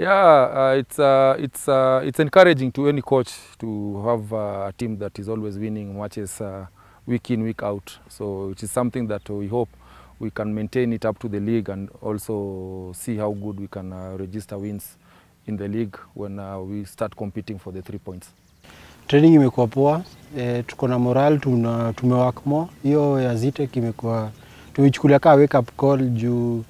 Yeah, uh, it's uh, it's uh, it's encouraging to any coach to have a team that is always winning matches uh, week in week out. So it is something that we hope we can maintain it up to the league and also see how good we can uh, register wins in the league when uh, we start competing for the three points. Training imekuwa poa e, tuko na moral tuna tumework more. Hiyo ya Zitek imekuwa tuichukulia kaa wake up call juu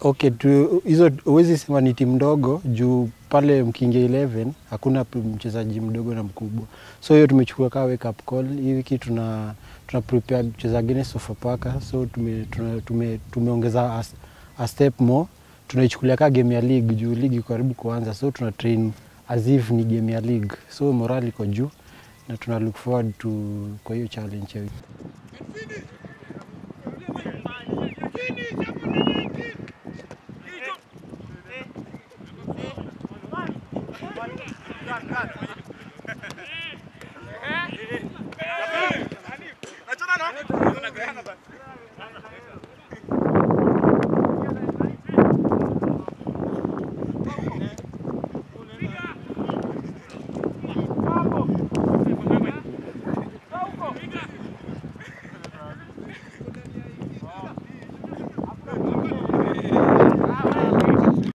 okay tu, hizo huwezi sema ni timu ndogo juu pale mkiingia 11 hakuna mchezaji mdogo na mkubwa, so hiyo tumechukua kama wake up call. Hii wiki tuna tuna prepare kucheza against Sofapaka, so tume, tuna, tume, tumeongeza a, a step more. Tunaichukulia kama game ya league juu league karibu kuanza, so tuna train as if ni game ya league, so moral iko juu na tuna look forward to kwa hiyo challenge wiki. Achana nao.